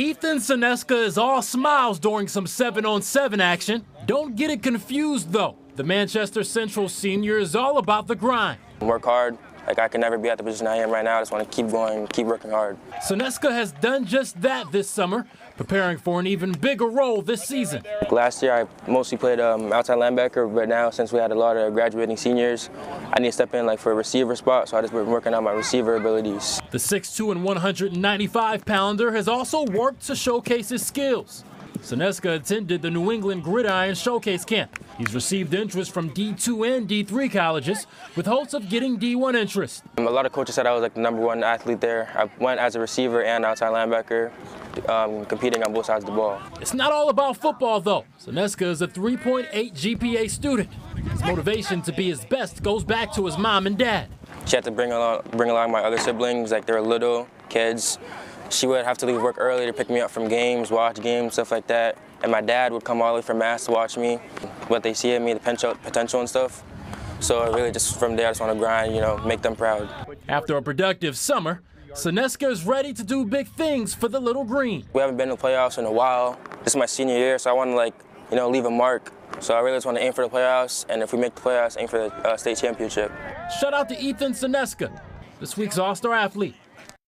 Ethan Cenesca is all smiles during some 7 on 7 action. Don't get it confused, though. The Manchester Central senior is all about the grind. Work hard. Like, I can never be at the position I am right now. I just want to keep going, keep working hard. Cenesca has done just that this summer, preparing for an even bigger role this season. Last year, I mostly played um, outside linebacker, but now since we had a lot of graduating seniors, I need to step in like for a receiver spot, so I just been working on my receiver abilities. The 6'2 and 195 pounder has also worked to showcase his skills. Cenesca attended the New England Gridiron Showcase Camp. He's received interest from D2 and D3 colleges with hopes of getting D1 interest. Um, a lot of coaches said I was like the number one athlete there. I went as a receiver and outside linebacker, um, competing on both sides of the ball. It's not all about football, though. Cenesca is a 3.8 GPA student. His motivation to be his best goes back to his mom and dad. She had to bring along, bring along my other siblings, like they were little kids. She would have to leave work early to pick me up from games, watch games, stuff like that. And my dad would come all the way from Mass to watch me, what they see in me, the potential and stuff. So really just from there, I just want to grind, you know, make them proud. After a productive summer, Cenesca is ready to do big things for the Little Green. We haven't been to the playoffs in a while. This is my senior year, so I want to like, you know, leave a mark. So I really just want to aim for the playoffs, and if we make the playoffs, aim for the uh, state championship. Shout out to Ethan Cenesca, this week's All-Star athlete.